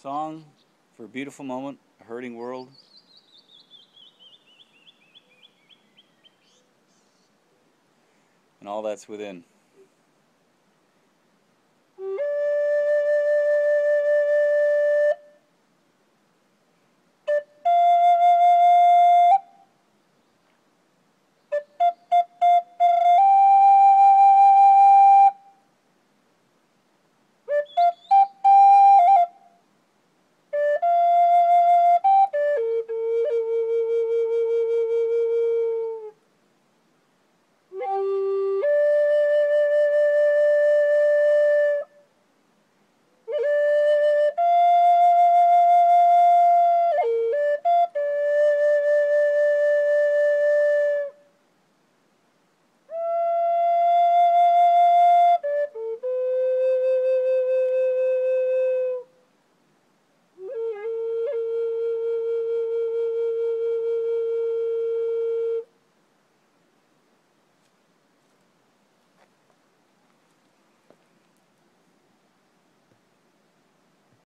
Song for a beautiful moment, a hurting world. And all that's within.